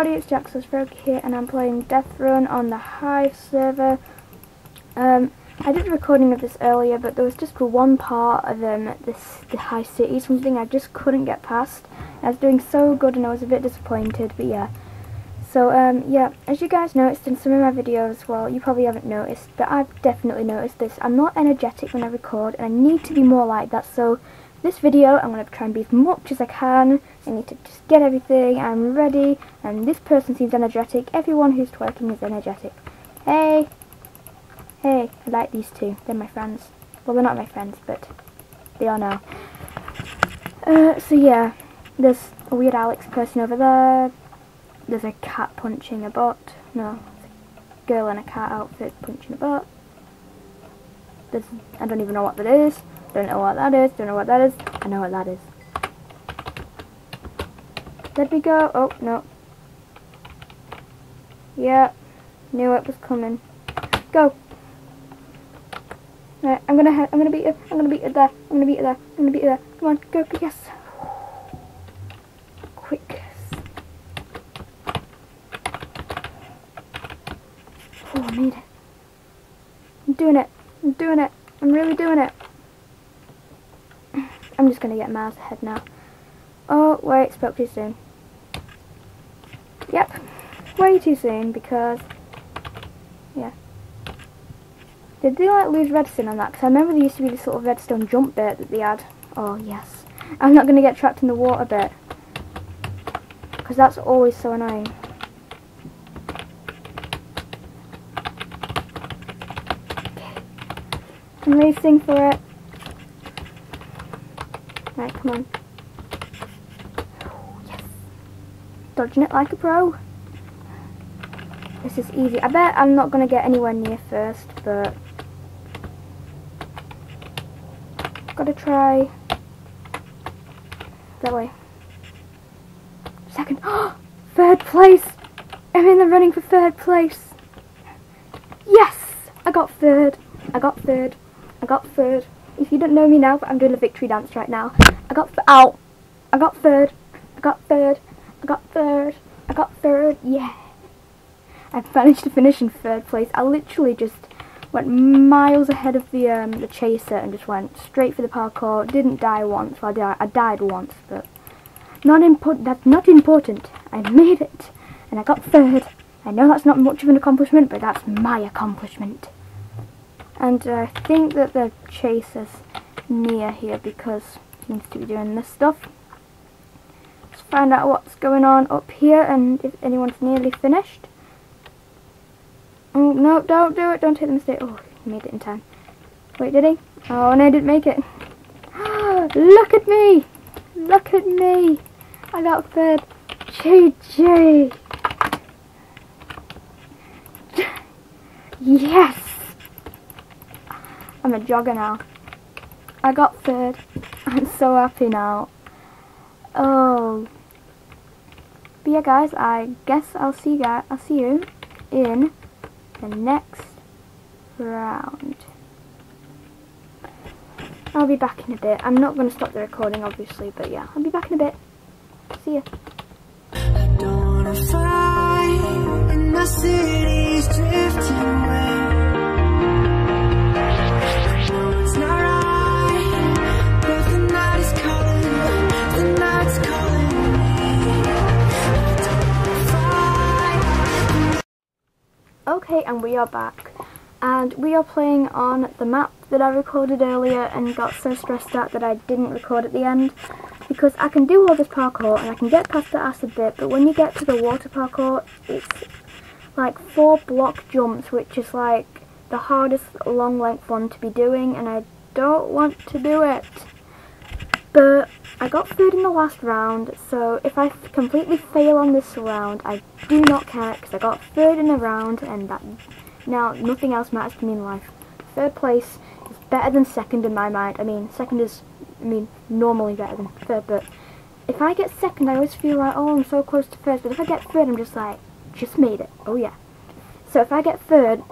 everybody, it's Jaxos here and I'm playing Death Run on the Hive server. Um, I did a recording of this earlier but there was just one part of um, this the High City, something I just couldn't get past. I was doing so good and I was a bit disappointed, but yeah. So um, yeah, as you guys noticed in some of my videos, well you probably haven't noticed, but I've definitely noticed this. I'm not energetic when I record and I need to be more like that, so this video I'm going to try and be as much as I can. I need to just get everything, I'm ready, and this person seems energetic. Everyone who's twerking is energetic. Hey! Hey, I like these two. They're my friends. Well, they're not my friends, but they are now. Uh, so yeah, there's a weird Alex person over there. There's a cat punching a bot. No, girl in a cat outfit punching a bot. There's, I don't even know what that is. Don't know what that is. Don't know what that is. I know what that is. Let me go. Oh, no. Yeah. Knew it was coming. Go. Right, I'm gonna I'm gonna beat you. I'm gonna beat you there. I'm gonna beat you there. I'm gonna beat you there. Come on, go, yes. Quick. Oh, I made it. I'm doing it. I'm doing it. I'm really doing it. I'm just going to get miles ahead now. Oh, wait, spoke too soon. Yep, way too soon because, yeah. Did they like lose redstone on that? Because I remember there used to be this sort of redstone jump bit that they had. Oh, yes. I'm not going to get trapped in the water bit. Because that's always so annoying. I'm racing for it. Right, come on. Yes. Dodging it like a pro. This is easy. I bet I'm not going to get anywhere near first, but... Gotta try... That way. Second. third place! I'm in the running for third place. Yes! I got third. I got third. I got third. If you don't know me now, but I'm doing a victory dance right now. I got out. I got third. I got third. I got third. I got third. Yeah. I managed to finish in third place. I literally just went miles ahead of the um, the chaser and just went straight for the parkour. Didn't die once. Well, I, died, I died once, but not important. That's not important. I made it, and I got third. I know that's not much of an accomplishment, but that's my accomplishment. And I think that the chase is near here because he seems to be doing this stuff. Let's find out what's going on up here and if anyone's nearly finished. Mm, oh, no, don't do it. Don't take the mistake. Oh, he made it in time. Wait, did he? Oh, no, I didn't make it. Look at me. Look at me. I got third. GG. yes. I'm a jogger now. I got third. I'm so happy now. Oh. But yeah guys, I guess I'll see you guys I'll see you in the next round. I'll be back in a bit. I'm not going to stop the recording obviously, but yeah, I'll be back in a bit. See ya. Okay, and we are back. And we are playing on the map that I recorded earlier and got so stressed out that I didn't record at the end. Because I can do all this parkour and I can get past the acid bit, but when you get to the water parkour, it's like four block jumps, which is like the hardest long length one to be doing, and I don't want to do it. But I got third in the last round, so if I completely fail on this round, I do not care, because I got third in a round, and that now nothing else matters to me in life. Third place is better than second in my mind. I mean, second is, I mean, normally better than third, but if I get second, I always feel like, oh, I'm so close to first, but if I get third, I'm just like, just made it. Oh, yeah. So if I get third,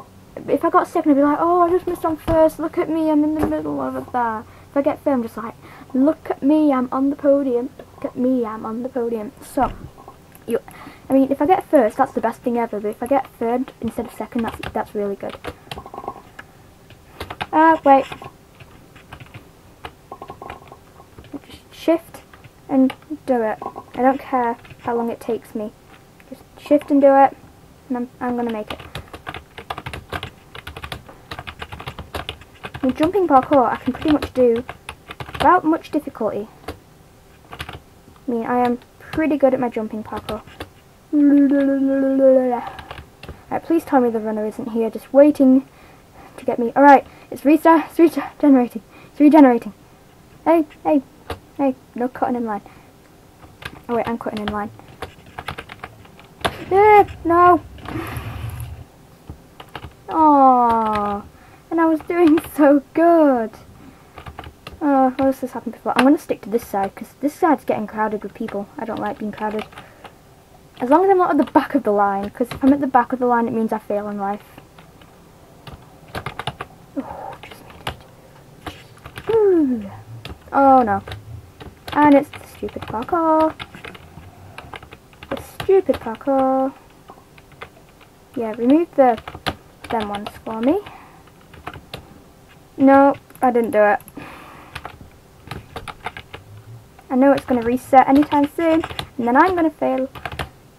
if I got second, I'd be like, oh, I just missed on first, look at me, I'm in the middle of it there. If I get third, I'm just like, look at me, I'm on the podium. Look at me, I'm on the podium. So, You, I mean, if I get first, that's the best thing ever. But if I get third instead of second, that's that's really good. Ah, uh, wait. Just shift and do it. I don't care how long it takes me. Just shift and do it, and I'm, I'm gonna make it. With jumping parkour, I can pretty much do without much difficulty. I mean, I am pretty good at my jumping parkour. Alright, please tell me the runner isn't here, just waiting to get me. Alright, it's restart, it's regenerating, it's regenerating. Hey, hey, hey, no cutting in line. Oh wait, I'm cutting in line. Yeah, no. Aww, and I was doing so good. Oh, what has this happened before? I'm going to stick to this side, because this side's getting crowded with people. I don't like being crowded. As long as I'm not at the back of the line, because if I'm at the back of the line, it means I fail in life. Oh, just made it. Oh, no. And it's the stupid parkour. The stupid parkour. Yeah, remove the them ones for me. No, I didn't do it. I know it's going to reset anytime soon, and then I'm going to fail.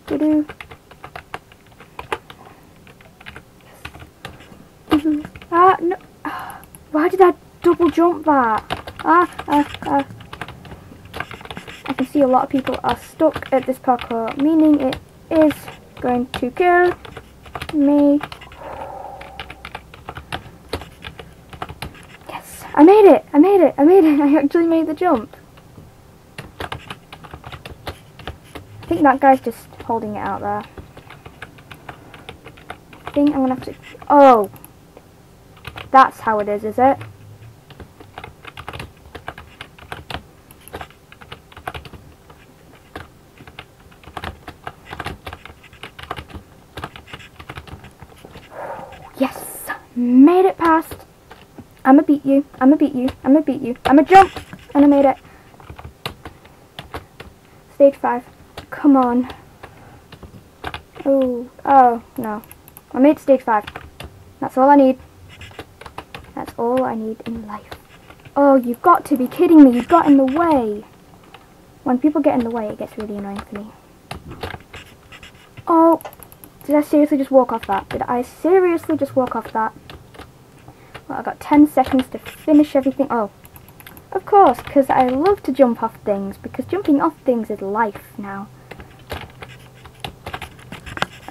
Doo -doo. ah, no. Why did I double jump that? Ah, ah, ah. I can see a lot of people are stuck at this parkour, meaning it is going to kill me. Yes, I made it! I made it! I made it! I actually made the jump. Think that guy's just holding it out there. I think I'm gonna have to... Oh! That's how it is, is it? Yes! Made it past! I'ma beat you, I'ma beat you, I'ma beat you, I'ma jump! And I made it. Stage 5. Come on. Oh, oh, no. I made stage 5. That's all I need. That's all I need in life. Oh, you've got to be kidding me. You've got in the way. When people get in the way, it gets really annoying for me. Oh, did I seriously just walk off that? Did I seriously just walk off that? Well, I've got 10 seconds to finish everything. Oh, of course, because I love to jump off things, because jumping off things is life now.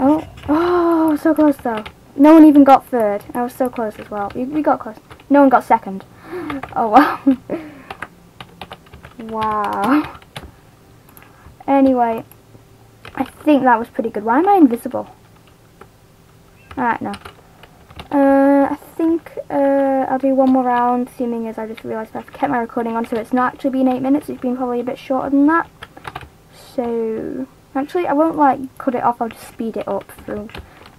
Oh, oh, so close though. No one even got third. I was so close as well. We, we got close. No one got second. Oh wow. wow. Anyway, I think that was pretty good. Why am I invisible? Alright, no. Uh, I think uh, I'll do one more round, assuming as I just realised I've kept my recording on, so it's not actually been 8 minutes, it's been probably a bit shorter than that. So, Actually, I won't like cut it off. I'll just speed it up through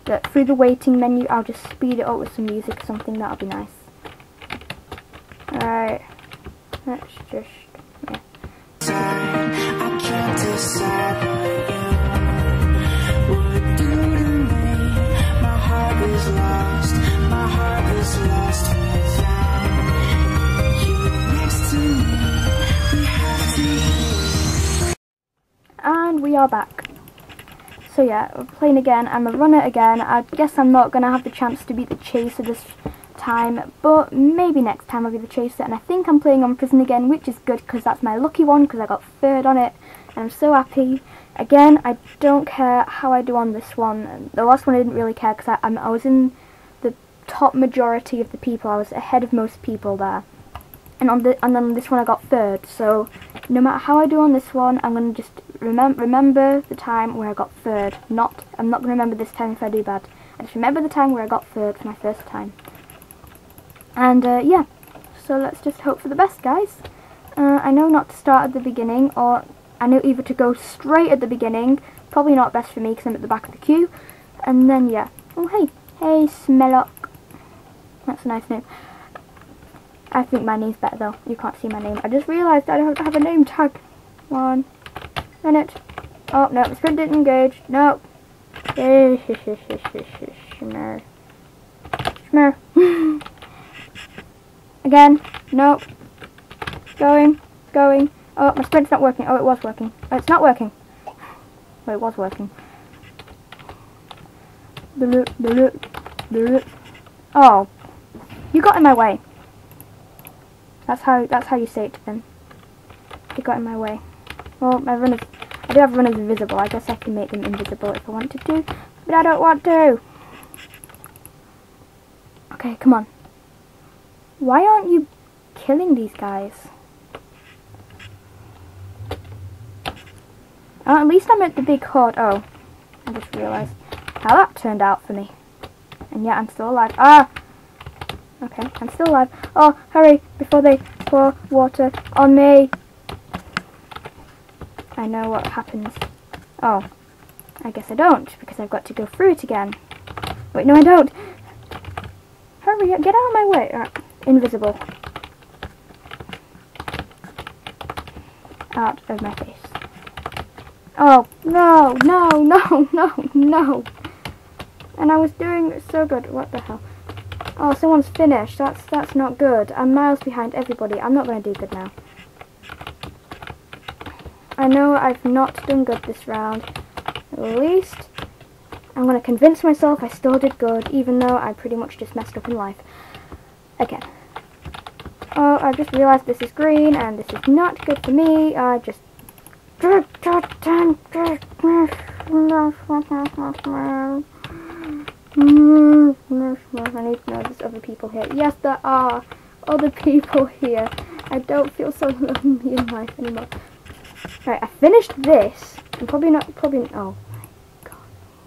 the through the waiting menu. I'll just speed it up with some music or something. That'll be nice. Alright, let's just Yeah. And we are back. So yeah, we're playing again. I'm a runner again. I guess I'm not going to have the chance to be the chaser this time, but maybe next time I'll be the chaser. And I think I'm playing on prison again, which is good because that's my lucky one because I got third on it. And I'm so happy. Again, I don't care how I do on this one. The last one I didn't really care because I, I was in the top majority of the people. I was ahead of most people there and on the and then this one I got third. So no matter how I do on this one, I'm gonna just remember remember the time where I got third. Not I'm not gonna remember this time if I do bad. I just remember the time where I got third for my first time. And uh, yeah, so let's just hope for the best, guys. Uh, I know not to start at the beginning, or I know either to go straight at the beginning. Probably not best for me because I'm at the back of the queue. And then yeah. Oh hey, hey Smellock. That's a nice name. I think my name's better though. You can't see my name. I just realised I don't have a name tag. One minute. Oh, no, the sprint didn't engage. No. Shimmer. Shimmer. Again. No. Going. Going. Oh, my sprint's not working. Oh, it was working. Oh, it's not working. Oh, it was working. Oh. You got in my way. That's how that's how you say it to them. You got in my way. Well, my runners I do have runners invisible. I guess I can make them invisible if I wanted to. But I don't want to. Okay, come on. Why aren't you killing these guys? Oh, at least I'm at the big horde. Oh, I just realised how that turned out for me. And yet I'm still alive. Ah! Okay, I'm still alive. Oh, hurry, before they pour water on me. I know what happens. Oh, I guess I don't, because I've got to go through it again. Wait, no I don't. Hurry, up, get out of my way. Right. Invisible. Out of my face. Oh, no, no, no, no, no. And I was doing so good. What the hell? Oh, someone's finished. That's that's not good. I'm miles behind everybody. I'm not going to do good now. I know I've not done good this round. At least I'm going to convince myself I still did good, even though I pretty much just messed up in life. Again. Oh, I just realised this is green, and this is not good for me. I just... I need to know there's other people here. Yes, there are other people here. I don't feel so lonely in life anymore. Right, I finished this. I'm probably not, probably, oh my god.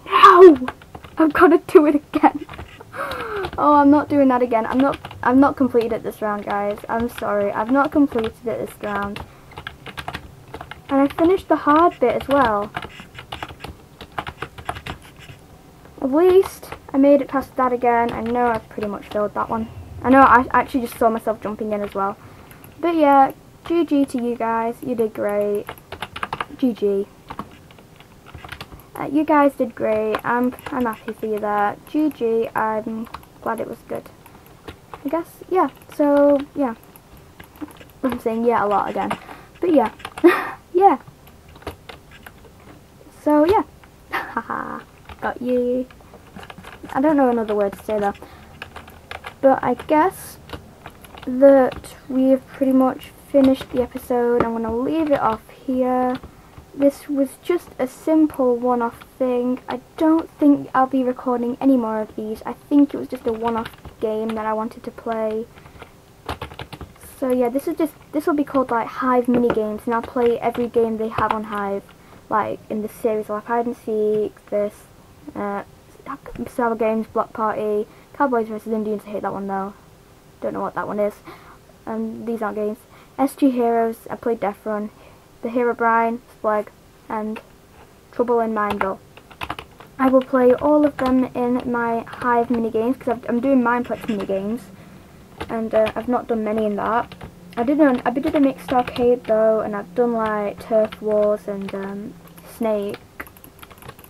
No! I've got to do it again. oh, I'm not doing that again. I'm not, I've not completed it this round, guys. I'm sorry. I've not completed it this round. And I finished the hard bit as well. At least I made it past that again. I know I've pretty much failed that one. I know I actually just saw myself jumping in as well. But yeah, GG to you guys. You did great. GG. Uh, you guys did great. I'm, I'm happy for you there. GG. I'm glad it was good. I guess, yeah. So, yeah. I'm saying yeah a lot again. But yeah. yeah. So, yeah. Haha. Got you. I don't know another word to say though. But I guess that we've pretty much finished the episode. I'm going to leave it off here. This was just a simple one-off thing. I don't think I'll be recording any more of these. I think it was just a one-off game that I wanted to play. So yeah, this is just this will be called like Hive mini games, and I'll play every game they have on Hive, like in the series like hide and seek, this, uh, Survival Games, Block Party, Cowboys vs Indians. I hate that one though. Don't know what that one is. Um, these aren't games. SG Heroes, I played Death Run, The Herobrine, Splegg, and Trouble in Mineville. I will play all of them in my Hive minigames, because I'm doing Mineplex minigames, and uh, I've not done many in that. I did, an, I did a mixed arcade though, and I've done like Turf Wars and um, Snake,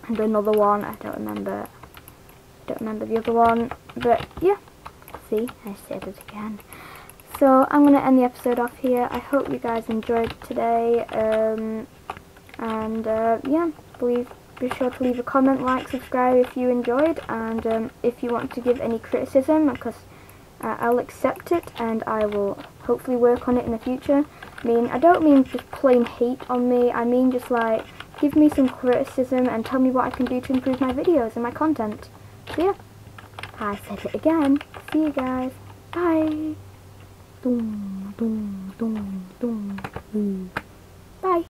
and another one, I don't remember, don't remember the other one, but yeah, see, I said it again. So I'm going to end the episode off here. I hope you guys enjoyed today. Um, and uh, yeah, be sure to leave a comment, like, subscribe if you enjoyed. And um, if you want to give any criticism, because uh, I'll accept it and I will hopefully work on it in the future. I mean, I don't mean just plain hate on me. I mean just like, give me some criticism and tell me what I can do to improve my videos and my content. So yeah, I said it again. See you guys. Bye. 咚咚咚咚咚，拜。